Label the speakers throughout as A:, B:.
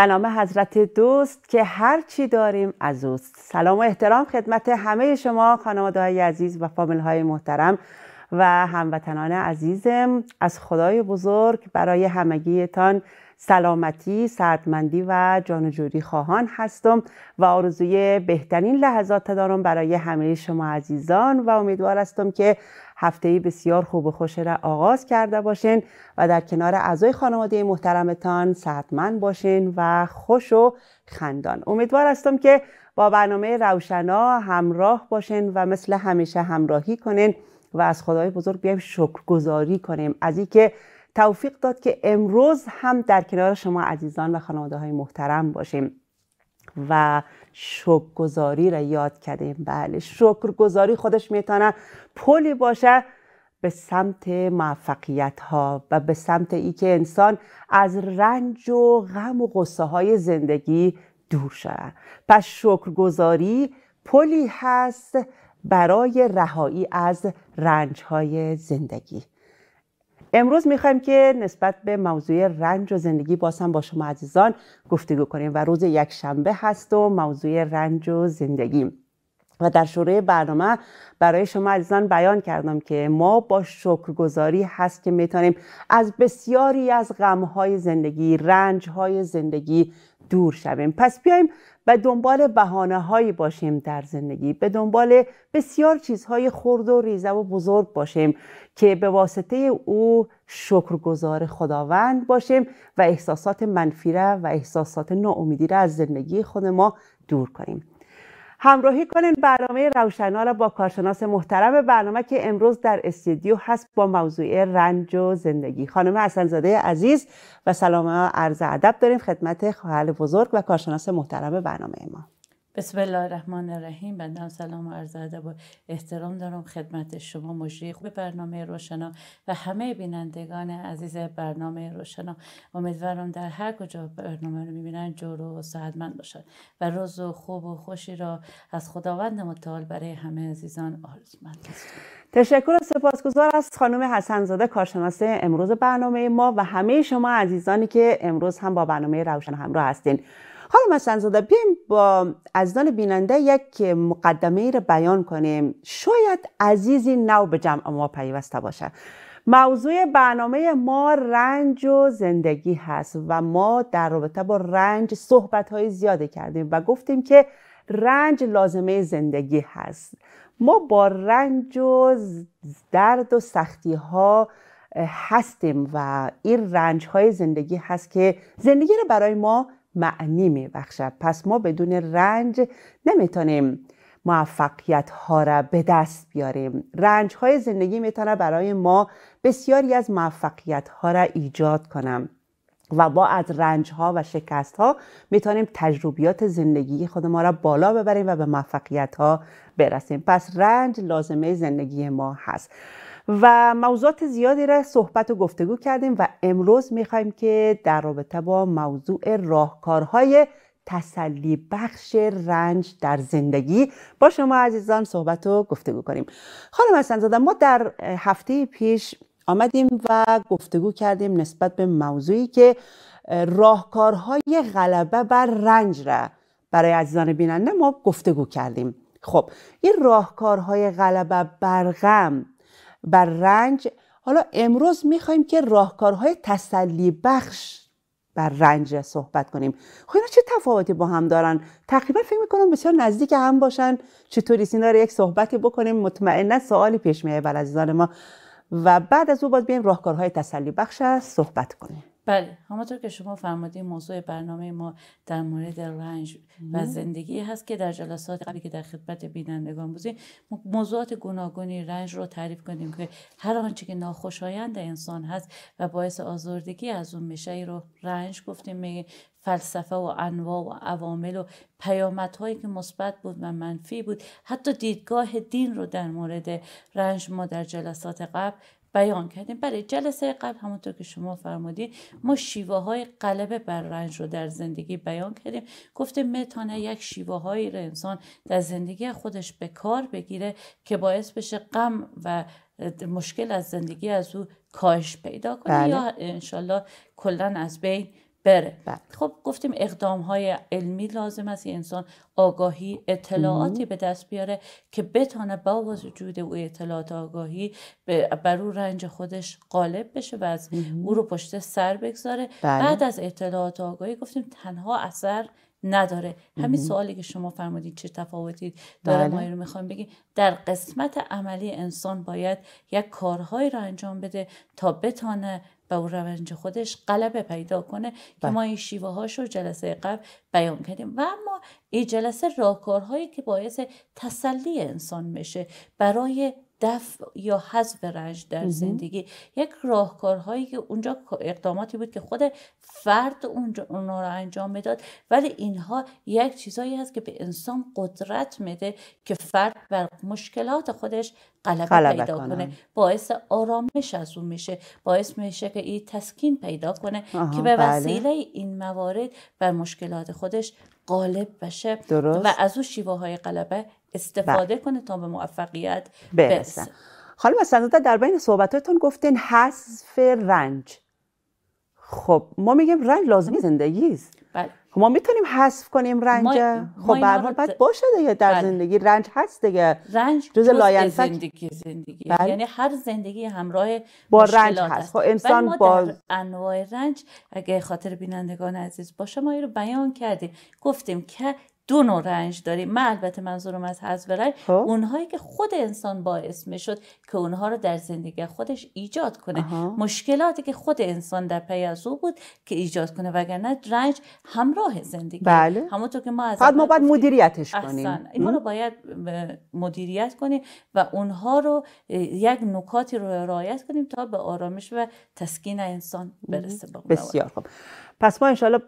A: به نام حضرت دوست که هر چی داریم از اوست. سلام و احترام خدمت همه شما خانواده های عزیز و فامیل های محترم و هموطنان عزیزم. از خدای بزرگ برای همگیتان سلامتی، سردمندی و جانجوری خواهان هستم و آرزوی بهترین لحظات دارم برای همه شما عزیزان و امیدوار هستم که هفته بسیار خوب و خوش را آغاز کرده باشین و در کنار اعضای خانواده محترمتان صحتمند باشین و خوش و خندان. امیدوار هستم که با برنامه روشنا همراه باشین و مثل همیشه همراهی کنین و از خدای بزرگ بیایم شکرگزاری کنیم. از اینکه توفیق داد که امروز هم در کنار شما عزیزان و خانواده های محترم باشیم. و شکرگزاری را یاد کردیم. بله شکرگزاری خودش می‌تونه پلی باشه به سمت موفقیت ها و به سمت ای که انسان از رنج و غم و غصه های زندگی دور شده پس شکرگزاری پلی هست برای رهایی از رنج های زندگی. امروز می‌خوایم که نسبت به موضوع رنج و زندگی باز هم با شما عزیزان گفتگو کنیم و روز یک شنبه هست و موضوع رنج و زندگی. و در شروع برنامه برای شما عزیزان بیان کردم که ما با شکرگزاری هست که می‌تونیم از بسیاری از غمهای زندگی رنجهای زندگی دور شویم. پس بیایم به دنبال بهانه هایی باشیم در زندگی. به دنبال بسیار چیزهای خرد و ریزه و بزرگ باشیم که به واسطه او شکرگزار خداوند باشیم و احساسات منفی و احساسات ناامیدی را از زندگی خود ما دور کنیم. همراهی کنین برنامه روشنا را با کارشناس محترم برنامه که امروز در استودیو هست با موضوع رنج و زندگی. خانم حسنزاده عزیز و سلام عرض ادب داریم خدمت خواهر بزرگ و کارشناس محترم برنامه ما.
B: بسم الله الرحمن الرحیم. بنده سلام و عرض ادب و احترام دارم خدمت شما مجری خوب برنامه روشنا و همه بینندگان عزیز برنامه روشنا. امیدوارم در هر کجا برنامه رو می‌بینن جور و سعدمند باشد و روز و خوب و خوشی را از خداوند متعال برای همه عزیزان آرزومند
A: تشکر و سپاسگزار از خانم حسنزاده کارشناس امروز برنامه ما و همه شما عزیزانی که امروز هم با برنامه روشن همراه هستین. حالا مثلا زاده بیایم با عزیزان بیننده یک مقدمه ای رو بیان کنیم. شاید عزیزی نو به جمع ما پیوسته باشه. موضوع برنامه ما رنج و زندگی هست و ما در رابطه با رنج صحبت های زیاده کردیم و گفتیم که رنج لازمه زندگی هست. ما با رنج و درد و سختی ها هستیم و این رنج های زندگی هست که زندگی رو برای ما معنی می بخشد پس ما بدون رنج نمی‌تونیم موفقیت ها را به دست بیاریم. رنج های زندگی می‌تونه برای ما بسیاری از موفقیت ها را ایجاد کنم و با از رنج ها و شکست ها می‌تونیم تجربیات زندگی خود ما را بالا ببریم و به موفقیت ها برسیم. پس رنج لازمه زندگی ما هست. و موضوعات زیادی را صحبت و گفتگو کردیم و امروز می‌خوایم که در رابطه با موضوع راهکارهای تسلی بخش رنج در زندگی با شما عزیزان صحبت و گفتگو کنیم. خانم حسن ما در هفته پیش آمدیم و گفتگو کردیم نسبت به موضوعی که راهکارهای غلبه بر رنج را برای عزیزان بیننده ما گفتگو کردیم. خب این راهکارهای غلبه بر غم بر رنج. حالا امروز می‌خوایم که راهکارهای تسلی بخش بر رنج صحبت کنیم. خب اینا چه تفاوتی با هم دارن؟ تقریبا فکر می‌کنم بسیار نزدیک هم باشن. چطوری سینا رو یک صحبتی بکنیم؟ مطمئنا سوالی پیش میاد بر عزیزان ما. و بعد از او باز بیایم راهکارهای تسلی بخش صحبت کنیم.
B: بله همونطور که شما فرمودین موضوع برنامه ما در مورد رنج و زندگی هست که در جلسات قبلی که در خدمت بینندگان بودیم موضوعات گوناگونی رنج رو تعریف کنیم که هر آنچه که ناخوشایند انسان هست و باعث آزردگی از اون میشه رو رنج گفتیم فلسفه و انواع و عوامل و پیامدهایی که مثبت بود و منفی بود. حتی دیدگاه دین رو در مورد رنج ما در جلسات قبل بیان کردیم. برای جلسه قبل همونطور که شما فرمودید ما شیوه های غلبه بر رنج رو در زندگی بیان کردیم. گفتیم می‌تونه یک شیوه هایی رو انسان در زندگی خودش به کار بگیره که باعث بشه غم و مشکل از زندگی از او کاهش پیدا کنه. بله. یا انشالله کلا از بین بره. بله. خب گفتیم اقدام های علمی لازم است انسان آگاهی اطلاعاتی به دست بیاره که بتانه با وجود او اطلاعات آگاهی بر او رنج خودش غالب بشه و از او رو پشت سر بگذاره. بله. بعد از اطلاعات آگاهی گفتیم تنها اثر نداره. همین سوالی که شما فرمودید چه تفاوتی داره بله. ما رو می‌خوایم بگیم. در قسمت عملی انسان باید یک کارهایی رو انجام بده تا بتانه به اون روند خودش غلبه پیدا کنه که بله. ما این شیوه هاش رو جلسه قبل بیان کردیم و اما این جلسه راهکارهایی که باعث تسلی انسان میشه برای دفع یا حذف رنج در زندگی. یک راهکارهایی که اونجا اقداماتی بود که خود فرد اونجا اونا رو انجام می‌داد ولی اینها یک چیزایی هست که به انسان قدرت میده که فرد بر مشکلات خودش غلبه پیدا کنه. باعث آرامش از اون میشه. باعث میشه که این تسکین پیدا کنه که به بله. وسیله این موارد بر مشکلات خودش غالب بشه. درست. و از اون شیوه های غلبه استفاده بله. کنه تا به موفقیت برسه.
A: خانم مثلا در بین صحبتاتون گفتین حذف رنج. خب ما میگیم رنج لازمی زندگی است. بله. خب ما می‌تونیم حذف کنیم رنج؟ خب به باید باشه دیگه در بله. زندگی. رنج هست دیگه.
B: رنج جز زندگی زندگی. بله. یعنی هر زندگی همراه
A: با رنج هست. خب انسان
B: با انواع رنج اگه خاطر بینندگان عزیز باشه ما رو بیان کردیم. گفتیم که دو نوع رنج داریم. من البته منظورم از حذف رنج. خب. اونهایی که خود انسان باعث می‌شد که اونها رو در زندگی خودش ایجاد کنه. مشکلاتی که خود انسان در پی از او بود که ایجاد کنه وگرنه رنج همراه زندگی.
A: بله.
B: همونطور که ما از
A: ما باید مدیریتش کنیم.
B: اینها رو باید مدیریت کنیم و اونها رو یک نکاتی رو رعایت کنیم تا به آرامش و تسکین انسان برسه
A: بسیار خوب. پس ما انشالله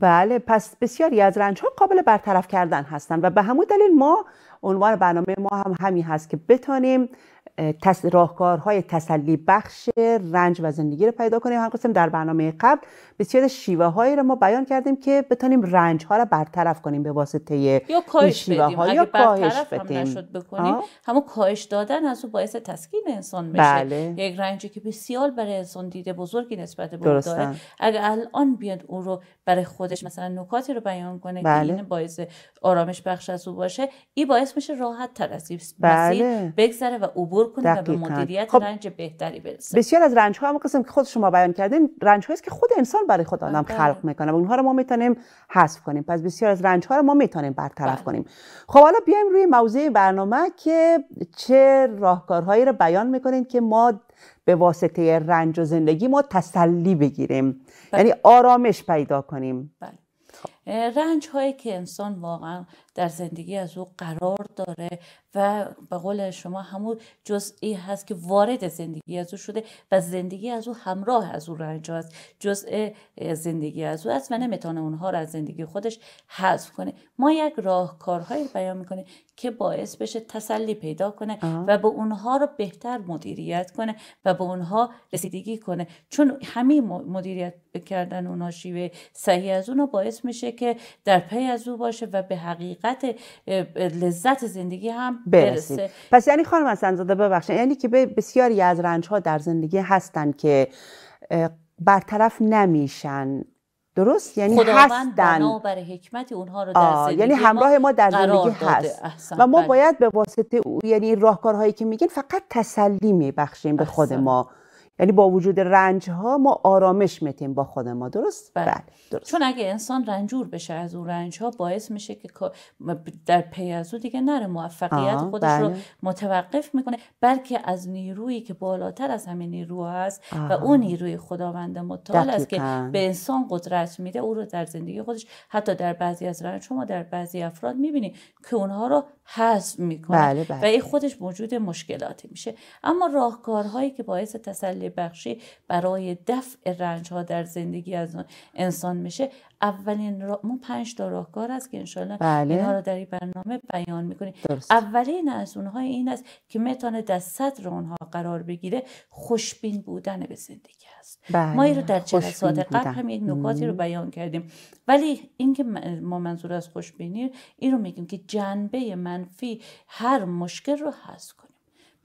A: بله پس بسیاری از رنج ها قابل برطرف کردن هستند و به همون دلیل ما عنوان برنامه ما هم همین هست که بتانیم تس... راهکارهای تسلی بخش رنج و زندگی رو پیدا کنیم هم قسم در برنامه قبل بسیار شیوه هایی رو ما بیان کردیم که بتونیم رنج ها رو برطرف کنیم به واسطه
B: یا کاهش بدیم ها. یا کاهش بدیم هم نشد بکنیم همون کاهش دادن از او باعث تسکین انسان میشه بله. یک رنجی که بسیار برای انسان دیده بزرگی نسبت به داره اگر الان بیاد او رو برای خودش مثلا نکاتی رو بیان کنه بله. که این باعث آرامش بخش از او باشه این باعث میشه راحت تر از بله. بگذره و عبور کنه و به مدیریت خب رنج بهتری برسه
A: بسیار از رنج ها هم قسم که خود شما بیان کردین رنج هایی که خود انسان برای خود آدم بله. خلق می‌کنه و اونها رو ما می‌تونیم حذف کنیم پس بسیار از رنج ها رو ما می‌تونیم برطرف بله. کنیم خب حالا بیایم روی موضوع برنامه که چه راهکارهایی رو بیان می‌کنین که ما به واسطه رنج و زندگی ما تسلی بگیریم بله. یعنی آرامش پیدا کنیم
B: بله. رنج هایی که انسان واقعا در زندگی از او قرار داره و به قول شما همون جزئی هست که وارد زندگی از او شده و زندگی از او همراه از او رنج هست. جزء زندگی از او است و نمی‌تونه اونها رو از زندگی خودش حذف کنه. ما یک راهکارهایی بیان می‌کنیم که باعث بشه تسلی پیدا کنه و به اونها رو بهتر مدیریت کنه و به اونها رسیدگی کنه. چون همین مدیریت کردن اونها شیوه صحیح از اونها باعث میشه که در پی از او باشه و به حقیقت لذت زندگی هم برسه.
A: پس یعنی خانم اسنزاده ببخشید یعنی که بسیاری از رنج ها در زندگی هستن که برطرف نمیشن. درست؟ یعنی
B: هستن. بر حکمت اونها رو در زندگی
A: یعنی همراه ما در زندگی هست. و ما بله. باید به واسطه یعنی راهکارهایی که میگین فقط تسلی میبخشیم به خود ما. یعنی با وجود رنج ها ما آرامش میتیم با خود ما درست؟
B: بله. بله. درست. چون اگه انسان رنجور بشه از اون رنج ها باعث میشه که در پی از او دیگه نره موفقیت خودش بله. رو متوقف می‌کنه بلکه از نیرویی که بالاتر از همین نیرو هست و اون نیروی خداوند متعال است که به انسان قدرت میده او رو در زندگی خودش حتی در بعضی از رنج شما در بعضی افراد می‌بینی که اونها رو حذف می‌کنه بله بله. و این خودش موجود مشکلاتی میشه اما راهکارهایی که باعث تسلی بخشی برای دفع رنج ها در زندگی از انسان میشه اولین را... ما پنج تا راهکار است که انشالله بله. اینها رو در این برنامه بیان می‌کنیم اولین از اونها این است که می‌تونه در صدر اونها قرار بگیره خوشبین بودن به زندگی است بله. ما این رو در جلسات قبل هم یک نکاتی رو بیان کردیم ولی اینکه ما منظور از خوشبینی این رو میگیم که جنبه منفی هر مشکل رو حذف کنیم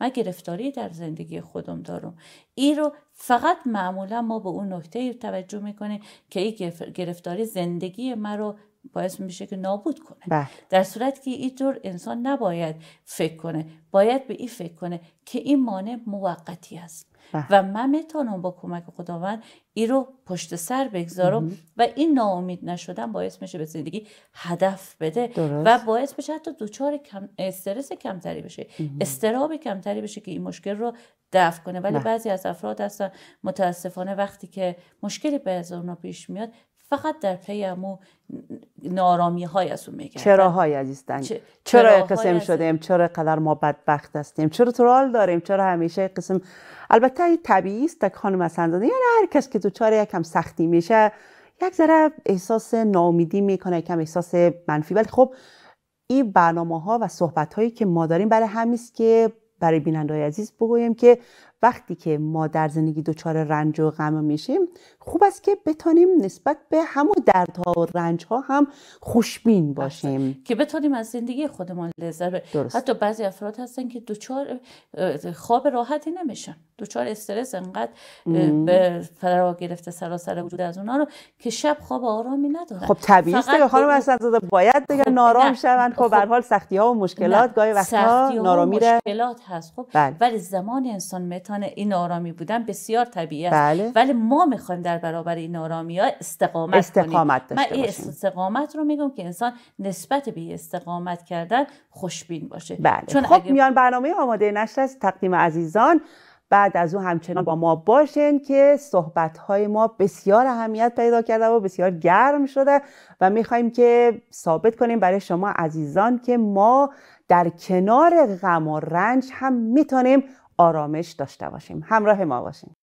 B: من گرفتاری در زندگی خودم دارم این رو فقط معمولا ما به اون نکته توجه می‌کنیم که این گرفتاری زندگی من رو باعث میشه که نابود کنه
A: بله.
B: در صورت که اینطور انسان نباید فکر کنه باید به این فکر کنه که این مانع موقتی است
A: بله.
B: و من می‌تونم با کمک خداوند این رو پشت سر بگذارم و این ناامید نشدن باعث میشه به زندگی هدف بده و باعث بشه حتی دوچار کم استرس کمتری بشه استراب کمتری بشه که این مشکل رو دفع کنه. ولی بعضی از افراد هستن متاسفانه وقتی که مشکلی به اونا پیش میاد فقط در پی امو نارامی های از اون میگردن.
A: چرا های عزیزتن چرا قسم شدیم؟ چرا قدر ما بدبخت هستیم؟ چرا ترال داریم؟ چرا همیشه قسم البته این طبیعی است که خانم اسندزاده یعنی هر کس که دوچار یکم سختی میشه یک ذره احساس ناامیدی می‌کنه یکم احساس منفی. ولی خب این برنامه ها و صحبت هایی که ما داریم برای همیست که برای بیننده عزیز بگویم که وقتی که ما در زندگی دچار رنج و غم میشیم خوب است که بتانیم نسبت به همون دردها و رنج ها هم خوشبین باشیم.
B: که بتانیم از زندگی خودمان لذت ببریم. حتی بعضی افراد هستن که دچار خواب راحتی نمیشن. دچار استرس انقدر به فرا گرفته سراسر وجود از اونا رو که شب خواب آرامی ندارن.
A: خب طبیعی است که خانم اسدزاده باید دیگه خب نارام شوند. خب به حال سختی ها و مشکلات گاهی وقتا نارامی
B: مشکلات هست. خب
A: بله.
B: ولی زمان انسان می‌تونه این آرامی بودن بسیار طبیعی است.
A: بله.
B: ولی ما می‌خوایم در برابر این آرامی ها استقامت,
A: استقامت
B: کنیم من این استقامت رو میگم که انسان نسبت به استقامت کردن خوشبین باشه.
A: بله. چون خب اگه... میان برنامه آماده نشر از تقدیم عزیزان. بعد از اون همچنان با ما باشین که صحبت های ما بسیار اهمیت پیدا کرده و بسیار گرم شده و می‌خوایم که ثابت کنیم برای شما عزیزان که ما در کنار غم و رنج هم می‌تونیم آرامش داشته باشیم. همراه ما باشیم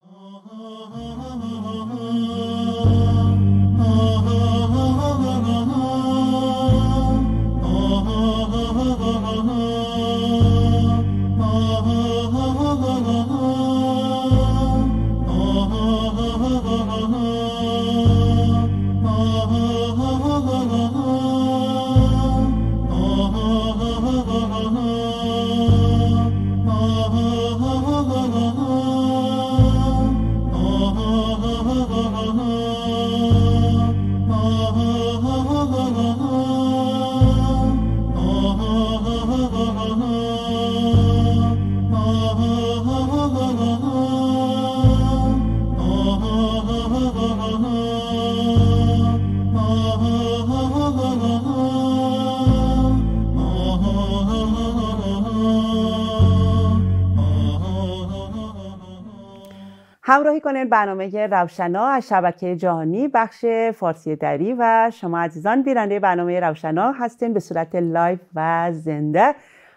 A: همراهی کنید برنامه روشنا از شبکه جهانی بخش فارسی دری و شما عزیزان بیننده برنامه روشنا هستین به صورت live و زنده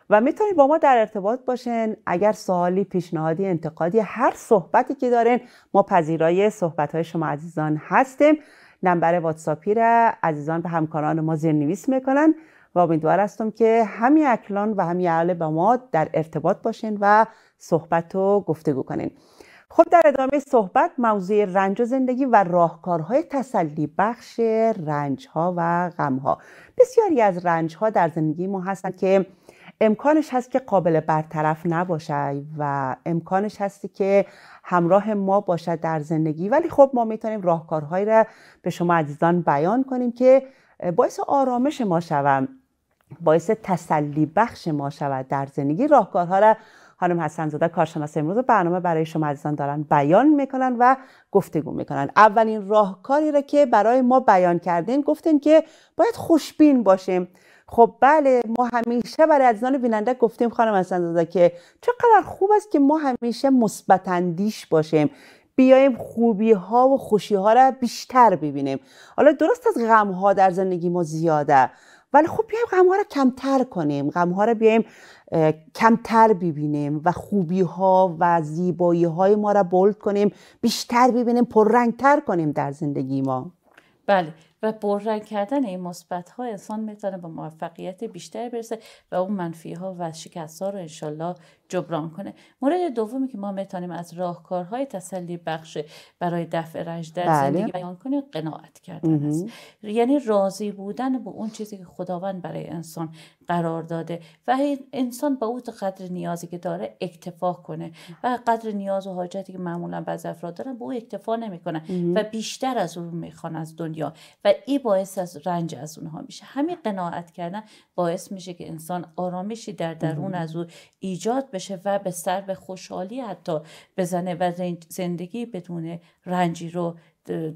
A: و می‌تونید با ما در ارتباط باشین. اگر سوالی پیشنهادی انتقادی هر صحبتی که دارین ما پذیرای صحبت های شما عزیزان هستیم. نمبر واتساپی را عزیزان به همکاران ما نویس می‌کنن و امیدوار هستم که همین اکنون و همین حال با ما در ارتباط باشین و صحبت و گفتگو کنین. خب در ادامه صحبت موضوع رنج و زندگی و راهکارهای تسلی بخش رنج ها و غم ها بسیاری از رنج ها در زندگی ما هستند که امکانش هست که قابل برطرف نباشه و امکانش هستی که همراه ما باشد در زندگی. ولی خب ما می‌تونیم راهکارهایی را به شما عزیزان بیان کنیم که باعث آرامش ما شود باعث تسلی بخش ما شود در زندگی. راهکارها را خانم حسن زاده کارشناس امروز برنامه برای شما عزیزان دارن بیان می‌کنن و گفتگو می‌کنن. اولین راهکاری را که برای ما بیان کردین گفتن که باید خوشبین باشیم. خب بله ما همیشه برای عزیزان بیننده گفتیم خانم حسن زاده که چقدر خوب است که ما همیشه مثبت اندیش باشیم. بیایم خوبی ها و خوشی ها را بیشتر ببینیم. حالا درست از غم ها در زندگی ما زیاده. ولی خب بیایم غم ها را کمتر کنیم غم ها را بیایم کمتر ببینیم و خوبی ها و زیبایی های ما را بولد کنیم بیشتر ببینیم پررنگتر کنیم در زندگی ما.
B: بله. و بررنگ کردن این مثبت ها انسان می‌تونه به موفقیت بیشتر برسه و اون منفی ها و شکست ها رو انشالله جبران کنه. مورد دومی که ما می‌تونیم از راهکارهای تسلی بخش برای دفع رنج در بله. زندگی بیان کنیم قناعت کردن است. یعنی راضی بودن به اون چیزی که خداوند برای انسان قرار داده و انسان با اون قدر نیازی که داره اکتفا کنه و قدر نیاز و حاجتی که معمولا بعض افراد دارن به او اکتفا نمی‌کنن و بیشتر از اون می‌خوان از دنیا. و این باعث از رنج از اونها میشه. همین قناعت کردن باعث میشه که انسان آرامشی در درون از او ایجاد بشه و به سر به خوشحالی حتی بزنه و زندگی بدون رنجی رو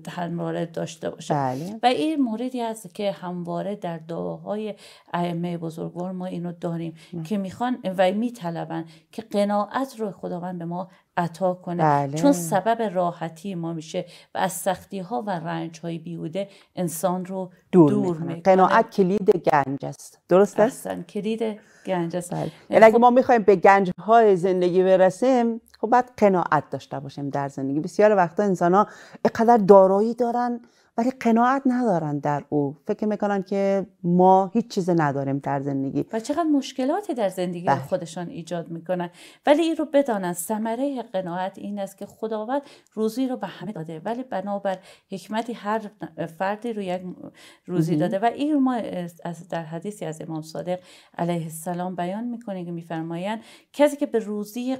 B: همواره داشته باشه. بله. و این موردی است که همواره در دعاهای ائمه بزرگوار ما اینو داریم که می‌خوان و میطلبن که قناعت رو خداوند به ما عطا کنه. بله. چون سبب راحتی ما میشه و از سختی ها و رنج های بیهوده انسان رو دور, دور می‌کنه.
A: قناعت کلید گنج است. درست
B: است؟ کلید گنج است.
A: بله. یعنی اگه ما می‌خوایم به گنج های زندگی برسیم خب باید قناعت داشته باشیم در زندگی. بسیار وقتا انسان ها اینقدر دارایی دارن ولی قناعت ندارن در او. فکر می‌کنن که ما هیچ چیز نداریم در زندگی.
B: و چقدر مشکلاتی در زندگی بله. خودشان ایجاد می‌کنن. ولی این رو بدانن. ثمره قناعت این است که خداوند روزی رو به همه داده. ولی بنابر حکمتی هر فردی رو یک روزی داده. و این ما از در حدیثی از امام صادق علیه السلام بیان می‌کنه که میفرمایند کسی که به روزی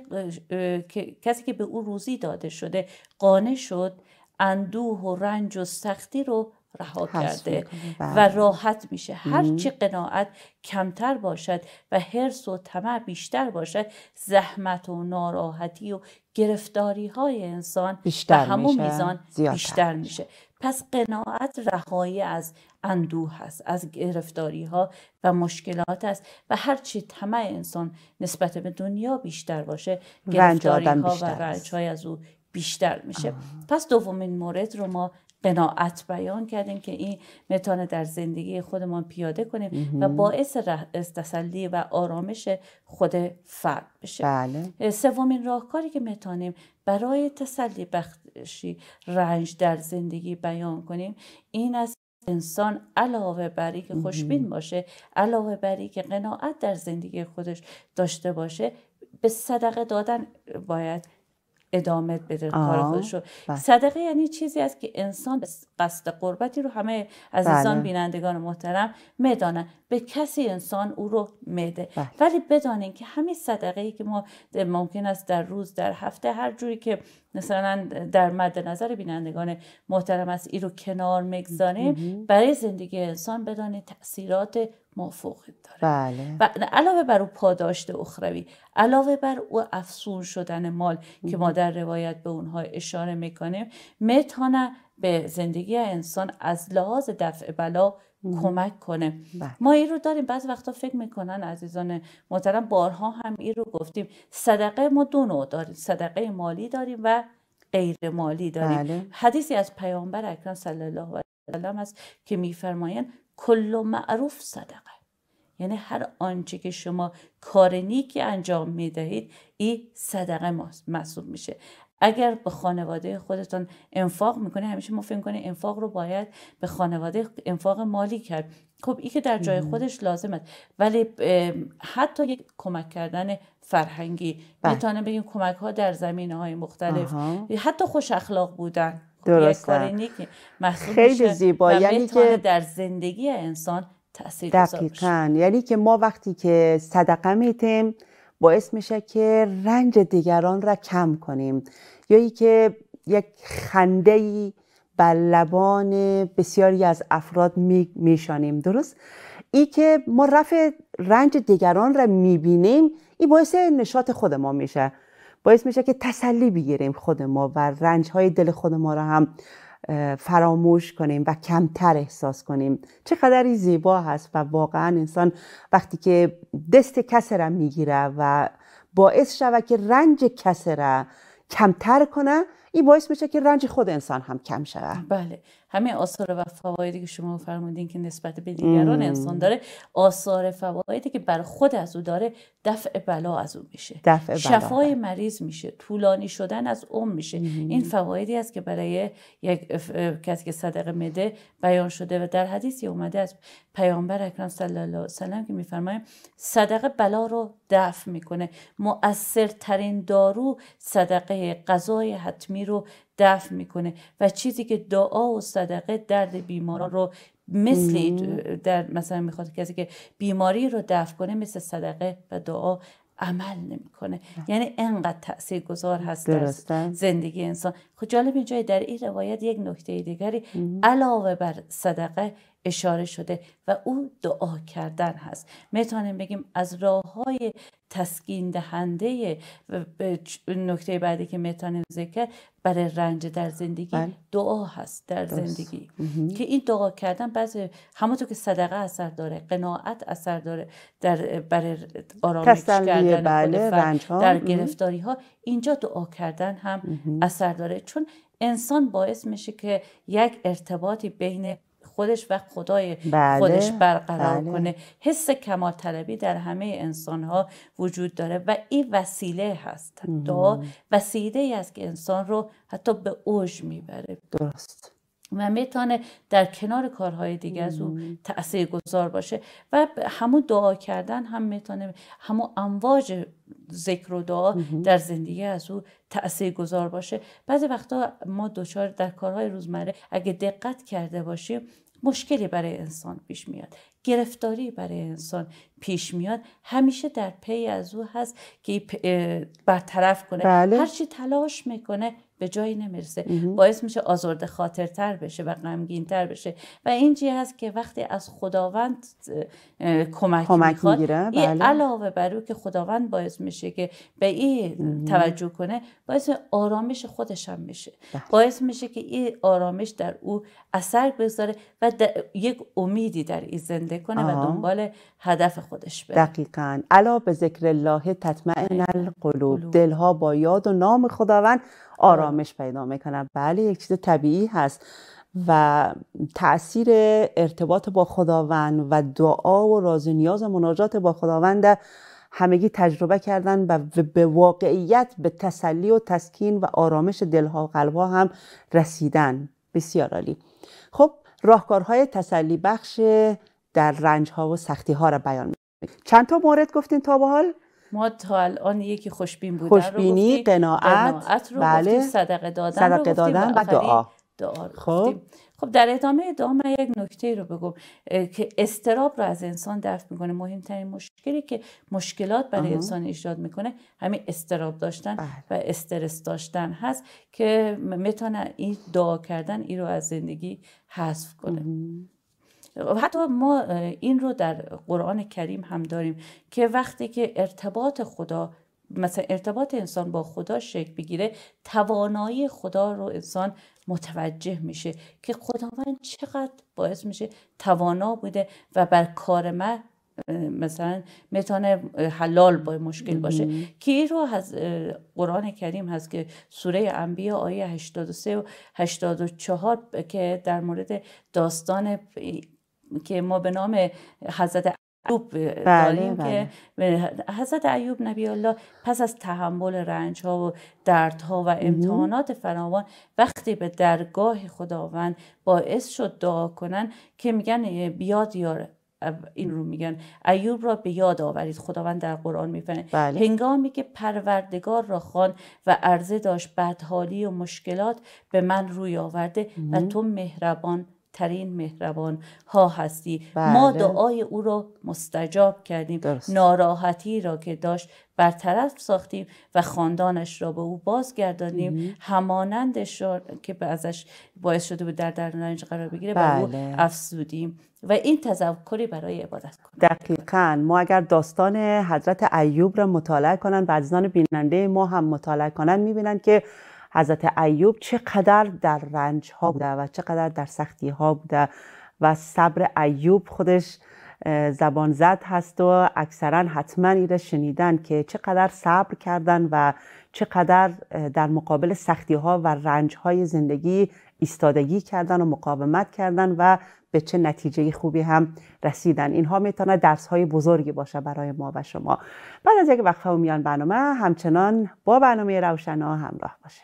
B: کسی که به او روزی داده شده قانع شد اندوه و رنج و سختی رو رها کرده و بله. راحت میشه. هر چی قناعت کمتر باشد و حرس و طمع بیشتر باشد زحمت و ناراحتی و گرفتاری های انسان
A: بیشتر
B: به همون میزان بیشتر میشه. پس قناعت رهایی از اندوه هست از گرفتاری ها و مشکلات است و هرچی طمع انسان نسبت به دنیا بیشتر باشه گرفتاری ها و رنج های از او بیشتر میشه. پس دومین مورد رو ما قناعت بیان کردیم که این می‌تونه در زندگی خودمان پیاده کنیم و باعث تسلی و آرامش خود فرد بشه.
A: بله.
B: سومین راهکاری که می‌تونیم برای تسلی بخشی رنج در زندگی بیان کنیم این از انسان علاوه بر که خوشبین باشه علاوه بر که قناعت در زندگی خودش داشته باشه به صدقه دادن باید ادامه بده کار خودش رو بله. صدقه یعنی چیزی است که انسان قصد قربتی رو همه عزیزان بله. بینندگان محترم می‌دانن به کسی انسان او رو میده بله. ولی بدانین که همین صدقه ای که ما ممکن است در روز در هفته هر جوری که مثلا در مد نظر بینندگان محترم است ای رو کنار می‌گذاریم. برای زندگی انسان بدانید تاثیرات مافوق داره.
A: بله.
B: و علاوه بر او پاداشت اخروی علاوه بر او افسون شدن مال که ما در روایت به اونها اشاره می‌کنیم می‌تونه به زندگی انسان از لحاظ دفع بلا کمک کنه. بله. ما این رو داریم. بعض وقتا فکر می‌کنن عزیزان محترم بارها هم این رو گفتیم. صدقه ما دو نوع داریم. صدقه مالی داریم و غیر مالی داریم. بله. حدیثی از پیامبر اکرم صلی الله علیه و سلم است که میفرمایند کل معروف صدقه. یعنی هر آنچه که شما کار نیکی انجام می‌دهید این صدقه محسوب میشه. اگر به خانواده خودتان انفاق می‌کنه همیشه ما فکر کنیم انفاق رو باید به خانواده انفاق مالی کرد. خب این که در جای خودش لازم است ولی حتی یک کمک کردن فرهنگی بله. می‌تونه بگیم کمک ها در زمینه های مختلف حتی خوش اخلاق بودن.
A: درسته. خیلی زیبا.
B: یعنی که در زندگی انسان تاثیر
A: دقیقا. یعنی که ما وقتی که صدقه میتیم باعث میشه که رنج دیگران را کم کنیم. یا ای که یک خنده ای بر لبان بسیاری از افراد میشانیم. درست؟ ای که ما رفع رنج دیگران را می‌بینیم این باعث نشاط خود ما میشه. باعث میشه که تسلی بگیریم خود ما و رنج های دل خود ما را هم. فراموش کنیم و کمتر احساس کنیم. چقدر زیبا هست و واقعا انسان وقتی که دست کسی را می‌گیره و باعث شود که رنج کسی را کمتر کنه این باعث میشه که رنج خود انسان هم کم شود.
B: بله. همه آثار و فوایدی که شما فرمودین که نسبت به دیگران انسان داره آثار فوایدی که بر خود از او داره دفع بلا از اون میشه.
A: دفع
B: شفای مریض میشه طولانی شدن از عمر میشه. این فوایدی است که برای یک کسی که صدقه مده بیان شده و در حدیثی اومده از پیامبر اکرم صلی الله علیه وسلم که میفرمایم صدقه بلا رو دفع می‌کنه. مؤثرترین دارو صدقه غذای حتمی رو دفع می‌کنه و چیزی که دعا و صدقه درد بیماران رو مثل در مثلا می‌خواد کسی که بیماری رو دفع کنه مثل صدقه و دعا عمل نمی‌کنه. یعنی انقدر تأثیر گذار هست در زندگی انسان. خب جالب اینجای در این روایت یک نکته دیگری علاوه بر صدقه اشاره شده و او دعا کردن هست. می‌تونیم بگیم از راه های تسکین دهنده نکته بعدی که می‌تونیم ذکر برای رنج در زندگی بله. دعا هست در زندگی. که این دعا کردن بعضی همونطور که صدقه اثر داره قناعت اثر داره در برای آرامش کردن
A: بله،
B: در گرفتاری ها اینجا دعا کردن هم اثر داره. چون انسان باعث میشه که یک ارتباطی بین خودش و خدای بله، خودش برقرار بله. کنه. حس کمال طلبی در همه انسان ها وجود داره و این وسیله هست. دعا وسیله ای است که انسان رو حتی به اوج می‌بره.
A: درست.
B: و می‌تونه در کنار کارهای دیگه از او تأثیر گذار باشه. و همون دعا کردن هم می‌تونه همون امواج ذکر و دعا در زندگی از او تأثیر گذار باشه. بعضی وقتا ما دچار در کارهای روزمره اگه دقت کرده باشیم مشکلی برای انسان پیش میاد گرفتاری برای انسان پیش میاد. همیشه در پی از او هست که برطرف کنه. بله. هرچی تلاش می‌کنه به جایی نمی‌رسه. باعث میشه آزرده خاطرتر بشه و غمگینتر بشه. و این هست که وقتی از خداوند کمک, کمک می‌خواد بله. علاوه بر او که خداوند باعث میشه که به این توجه کنه باعث آرامش خودش هم میشه. بله. باعث میشه که این آرامش در او اثر بذاره و یک امیدی در این زنده کنه و دنبال هدف خودش بره.
A: دقیقا. علا به ذکر الله تطمئن القلوب. دلها با یاد و نام خداوند. آرامش پیدا می‌کنن بله یک چیز طبیعی هست و تاثیر ارتباط با خداوند و دعا و راز نیاز و مناجات با خداوند همگی تجربه کردن و به واقعیت به تسلی و تسکین و آرامش دلها و قلبها هم رسیدن. بسیار عالی. خب راهکارهای تسلی بخش در رنج ها و سختی ها را بیان می چند تا مورد گفتین تا به حال؟
B: ما تا الان یکی خوشبین بودن
A: خوشبینی
B: رو
A: قناعت,
B: رو بله. صدقه دادن صدقه
A: دادن و دعا.
B: دعا خب. خب در ادامه دعا من یک نکته رو بگم که استراب رو از انسان دفع می‌کنه. مهمترین مشکلی که مشکلات برای انسان ایجاد می‌کنه همین استراب داشتن بله. و استرس داشتن هست که می‌تونه این دعا کردن این رو از زندگی حذف کنه. حتی ما این رو در قرآن کریم هم داریم که وقتی که ارتباط خدا مثلا ارتباط انسان با خدا شکل بگیره توانایی خدا رو انسان متوجه میشه که خداوند چقدر باعث میشه توانا بوده و بر کار من مثلا می‌تونه حلال با مشکل باشه. که این رو از قرآن کریم هست که سوره انبیا آیه 83 و 84 که در مورد داستان که ما به نام حضرت ایوب بله، داریم که بله. حضرت ایوب نبی الله پس از تحمل رنج ها و دردها و امتحانات فراوان وقتی به درگاه خداوند باعث شد دعا کنن که میگن بیاد یار این رو میگن ایوب را به یاد آورید خداوند در قرآن میفنه بله. هنگامی که پروردگار را خوان و عرضه داشت بدحالی و مشکلات به من روی آورده و تو مهربان ترین مهربان ها هستی ما بله. دعای او را مستجاب کردیم ناراحتی را که داشت برطرف ساختیم و خاندانش را به او بازگردانیم همانندش را که ازش باعث شده بود در در رنج قرار بگیره بله. به او. افسودیم و این تذکری برای عبادت کنیم
A: دقیقا ما اگر داستان حضرت ایوب را مطالعه کنن بعضیان بیننده ما هم مطالعه کنن می‌بینن که حضرت ایوب چقدر در رنج ها بوده و چقدر در سختی ها بوده و صبر ایوب خودش زبان زد هست و اکثرا حتما ایره شنیدن که چقدر صبر کردن و چقدر در مقابل سختی ها و رنج های زندگی ایستادگی کردن و مقاومت کردن و به چه نتیجه خوبی هم رسیدن. اینها می‌تونه درس های بزرگی باشه برای ما و شما. بعد از یک وقفه و میان برنامه همچنان با برنامه روشنا همراه باشه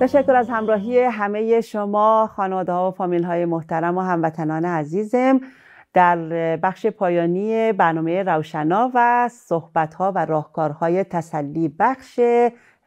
A: تشکر از همراهی همه شما خانواده ها و فامیل های محترم و هموطنان عزیزم. در بخش پایانی برنامه روشنا و صحبت ها و راهکارهای تسلی بخش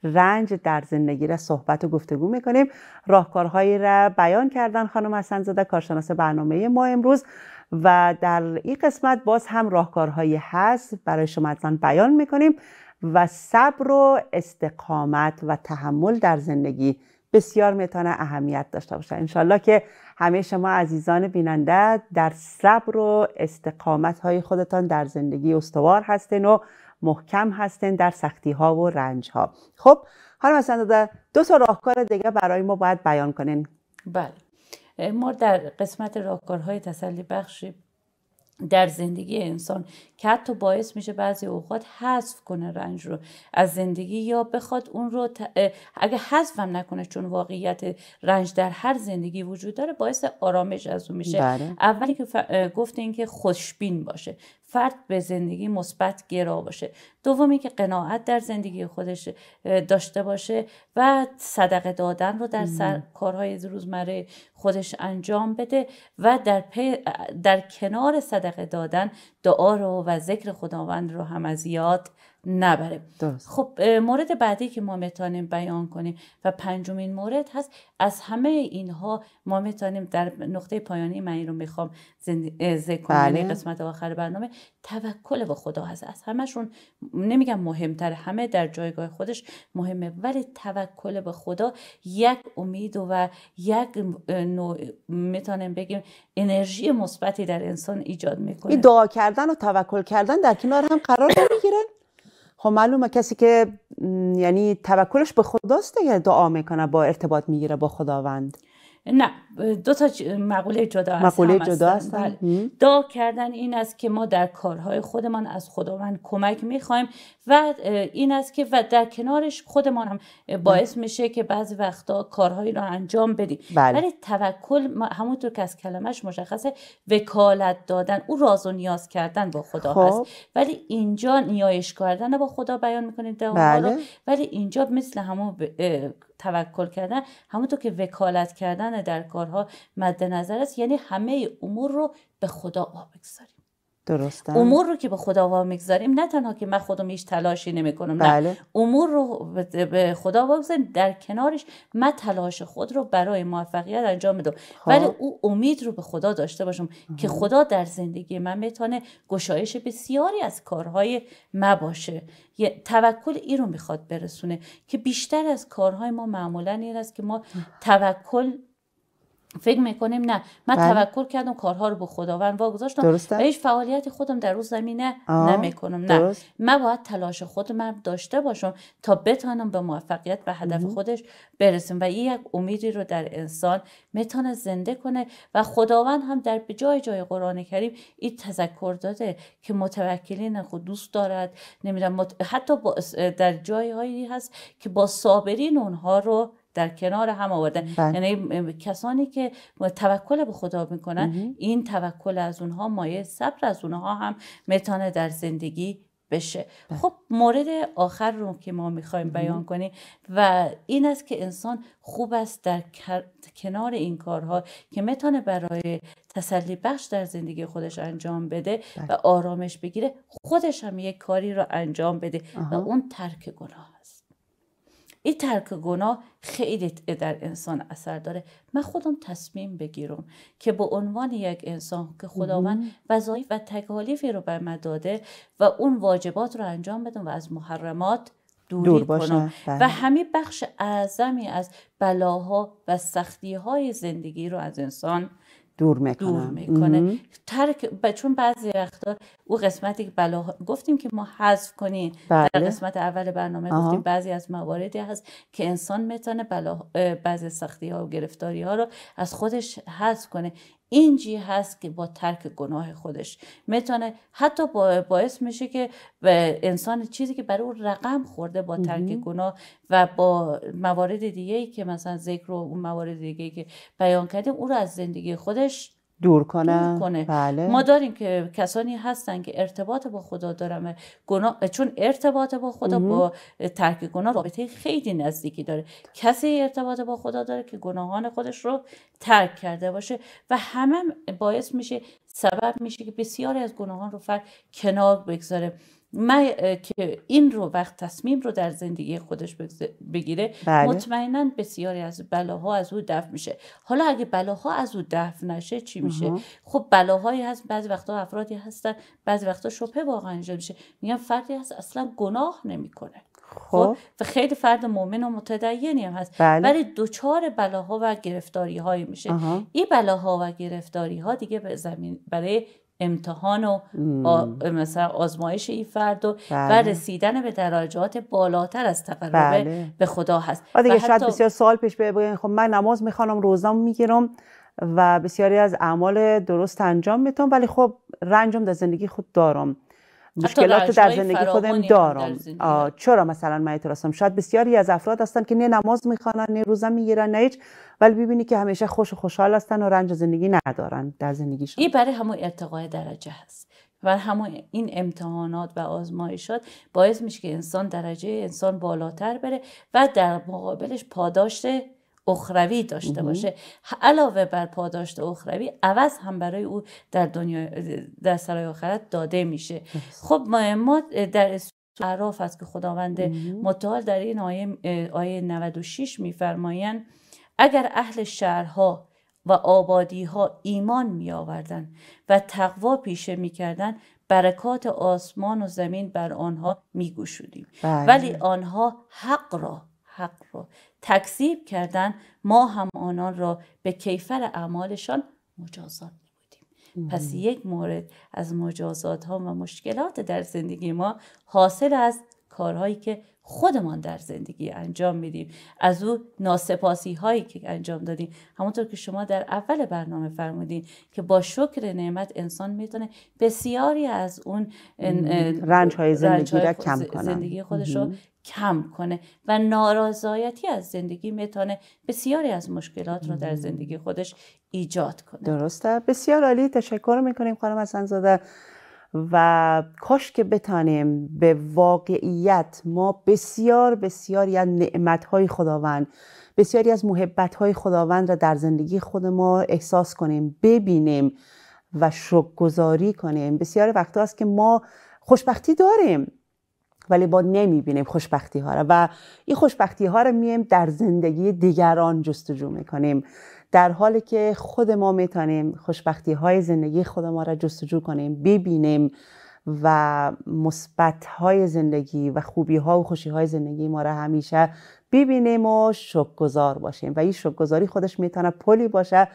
A: رنج در زندگی را صحبت و گفتگو می‌کنیم. راهکارهایی را بیان کردن خانم حسن زاده کارشناس برنامه ما امروز و در این قسمت باز هم راهکارهایی هست. برای شما بیان می‌کنیم. و صبر و استقامت و تحمل در زندگی بسیار می‌تونه اهمیت داشته باشه. انشالله که همه شما عزیزان بیننده در صبر و استقامت های خودتان در زندگی استوار هستین و محکم هستین در سختی ها و رنج ها خب حالا مثلا دو تا راهکار دیگه برای ما باید بیان کنین.
B: بله. ما در قسمت راهکارهای تسلی بخش در زندگی انسان که حتی باعث میشه بعضی اوقات حذف کنه رنج رو از زندگی یا بخواد اون رو اگه حذف هم نکنه چون واقعیت رنج در هر زندگی وجود داره باعث آرامش از اون میشه بله. اولی که ف... گفته این که خوشبین باشه فرد به زندگی مثبت گرا باشه. دومی که قناعت در زندگی خودش داشته باشه و صدقه دادن رو در سر کارهای روزمره خودش انجام بده و در, در کنار صدقه دادن دعا رو و ذکر خداوند رو هم از یاد نبره. خب مورد بعدی که ما می‌تونیم بیان کنیم و پنجمین مورد هست از همه اینها ما می‌تونیم در نقطه پایانی من این رو می‌خوام ذکر کنم یعنی بله. قسمت آخر برنامه توکل به خدا هست از همشون نمیگم مهمتر همه در جایگاه خودش مهمه ولی توکل به خدا یک امید و یک نوع می‌تونیم بگیم انرژی مثبتی در انسان ایجاد می‌کنه.
A: این دعا کردن و توکل کردن در کنار هم قرار نمی‌گیرن خب معلومه کسی که یعنی توکلش به خداست دیگه دعا می‌کنه با ارتباط می‌گیره با خداوند.
B: نه دو تا مقوله جدا
A: مقوله جدا هستن
B: بله. دعا کردن این است که ما در کارهای خودمان از خداوند کمک می‌خوایم و این است که و در کنارش خودمان هم باعث میشه که بعضی وقتا کارهایی رو انجام بدیم بله. ولی توکل همونطور که از کلمش مشخصه وکالت دادن او راز و نیاز کردن با خدا خب. هست ولی اینجا نیایش کردن با خدا بیان می‌کنید بله. ولی اینجا مثل همون توکل کردن همونطور که وکالت کردن در کارها مد نظر است. یعنی همه امور رو به خدا بگذاریم
A: درسته.
B: امور رو که به خدا وا می‌گذاریم نه تنها که من خودم هیچ تلاشی نمی کنم بله. نه امور رو به خدا واگذاریم در کنارش من تلاش خود رو برای موفقیت انجام میدم. خب. ولی او امید رو به خدا داشته باشم که خدا در زندگی من می‌تونه گشایش بسیاری از کارهای ما باشه. یه توکل این رو می‌خواد برسونه که بیشتر از کارهای ما معمولا این است که ما توکل فکر می‌کنیم نه من
A: بله.
B: توکل کردم کارها رو به خداوند واگذاشتم
A: درسته.
B: و هیچ فعالیت خودم در روز زمینه
A: آه،
B: نمی‌کنم نه
A: درست.
B: من باید تلاش خودم داشته باشم تا بتانم به موفقیت و هدف خودش برسم و این یک امیدی رو در انسان می‌تونه زنده کنه و خداوند هم در جای جای قرآن کریم این تذکر داده که متوکلین خود دوست دارد نمی‌دونم مت... حتی با... در جایهایی هست که با صابرین اونها رو در کنار هم آورده.
A: بله.
B: یعنی کسانی که توکل به خدا می‌کنن این توکل از اونها مایه صبر از اونها هم می‌تونه در زندگی بشه. خب مورد آخر رو که ما می‌خوایم بیان کنیم و این است که انسان خوب است در کنار این کارها که می‌تونه برای تسلی بخش در زندگی خودش انجام بده و آرامش بگیره خودش هم یک کاری رو انجام بده و اون ترک گناه. این ترک گناه خیلی در انسان اثر داره من خودم تصمیم بگیرم که به عنوان یک انسان که خداوند وظایف و تکالیفی رو بر من داده و اون واجبات رو انجام بدم و از محرمات دوری
A: دور.
B: کنم
A: بله.
B: و همین بخش اعظمی از بلاها و سختی های زندگی رو از انسان
A: دور می‌کنم.
B: می‌کنه. ترک ب- چون بعضی وقتا او قسمتی که بلا گفتیم که ما حذف کنیم. در
A: بله.
B: قسمت اول برنامه
A: آها.
B: گفتیم بعضی از مواردی هست که انسان می‌تونه بلا بعضی سختی ها و گرفتاری ها رو از خودش حذف کنه. این جی هست که با ترک گناه خودش می‌تونه حتی با- باعث میشه که انسان چیزی که برای او رقم خورده با ترک گناه و با موارد دیگه ای که مثلا ذکر و اون موارد دیگه ای که بیان کردیم او رو از زندگی خودش
A: دور کنم
B: دور کنه.
A: بله.
B: ما داریم که کسانی هستن که ارتباط با خدا دارن و گناه چون ارتباط با خدا با ترک گناه رابطه خیلی نزدیکی داره. کسی ارتباط با خدا داره که گناهان خودش رو ترک کرده باشه و همه باعث میشه سبب میشه که بسیاری از گناهان رو فرد کنار بگذاره. من که این رو وقت تصمیم رو در زندگی خودش بگیره
A: بله.
B: مطمئنا بسیاری از بلاها از او دفع میشه. حالا اگه بلاها از او دفع نشه چی میشه؟ خب بلاهایی هست بعضی وقتا افرادی هستن بعضی وقتا شبهه واقعا ایجاد میشه. میگن فردی هست اصلا گناه نمی‌کنه.
A: خب؟
B: و خیلی فرد مؤمن و متدینی هم هست.
A: بله.
B: ولی دوچار بلاها و گرفتاری هایی میشه. این بلاها و گرفتاری ها دیگه به زمین برای امتحان و آ- مثلا آزمایش این فرد و, و
A: بله.
B: رسیدن به درجات بالاتر از تقرب
A: بله.
B: به خدا هست
A: و دیگه
B: و
A: شاید
B: حتی-
A: بسیار سوال پیش بیاد خب من نماز می‌خوانم روزام می‌گیرم و بسیاری از اعمال درست انجام می‌تونم ولی خب رنجم در زندگی خود دارم مشکلات در زندگی خودم دارم. چرا مثلا من اعتراضم شاید بسیاری از افراد هستن که نه نماز می‌خوانن نه روزه می‌گیرن نه هیچ ولی ببینی که همیشه خوش و خوشحال هستن و رنج زندگی ندارن در زندگیشون.
B: این برای همون ارتقای درجه هست. و همون این امتحانات و آزمایشات باعث میشه که انسان درجه انسان بالاتر بره و در مقابلش پاداشت اخروی داشته باشه. علاوه بر پاداشت اخروی عوض هم برای او در دنیا در سرای آخرت داده میشه. خب ما ما در اعراف است که خداوند متعال در این آیه آیه 96 میفرمایند اگر اهل شهرها و آبادی ها ایمان می آوردن و تقوا پیشه می کردن برکات آسمان و زمین بر آنها می گشودیم
A: بله.
B: ولی آنها حق را حق را تکذیب کردن ما هم آنان را به کیفر اعمالشان مجازات نمودیم پس یک مورد از مجازات ها و مشکلات در زندگی ما حاصل از کارهایی که خودمان در زندگی انجام میدیم. از او ناسپاسی هایی که انجام دادیم. همونطور که شما در اول برنامه فرمودین که با شکر نعمت انسان می‌تونه بسیاری از اون
A: رنج های زندگی را
B: خود-
A: کم کنه.
B: زندگی خودش رو کم کنه و نارضایتی از زندگی می‌تونه بسیاری از مشکلات رو در زندگی خودش ایجاد کنه.
A: درسته. بسیار عالی. تشکر می‌کنیم خانم حسنزاده. و کاش که بتانیم به واقعیت ما بسیار بسیاری از نعمتهای خداوند بسیاری از محبتهای خداوند را در زندگی خود ما احساس کنیم ببینیم و شکرگزاری کنیم. بسیار وقت است که ما خوشبختی داریم. ولی با نمی‌بینیم خوشبختی ها را. و این خوشبختی ها را میم در زندگی دیگران جستجو می‌کنیم. در حالی که خود ما می‌تونیم خوشبختی های زندگی خود ما را جستجو کنیم ببینیم و مثبت های زندگی و خوبی ها و خوشی های زندگی ما را همیشه ببینیم و شکرگزار باشیم. و این شکرگزاری خودش می‌تونه پلی باشه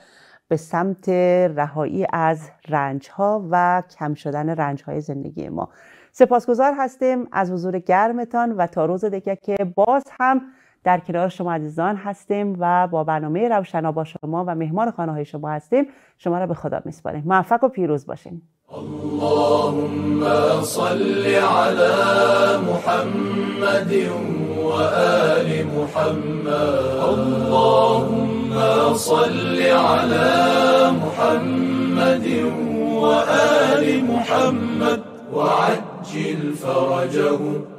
A: به سمت رهایی از رنج ها و کم شدن رنج های زندگی ما. سپاسگزار هستیم از حضور گرمتان و تا روز دیگه که باز هم در کنار شما عزیزان هستیم و با برنامه روشنا با شما و مهمان خانه های شما هستیم. شما را به خدا میسپاریم. موفق و پیروز باشین.
C: اللهم صل على محمد وآل محمد. اللهم صل على محمد وآل محمد. فرجهم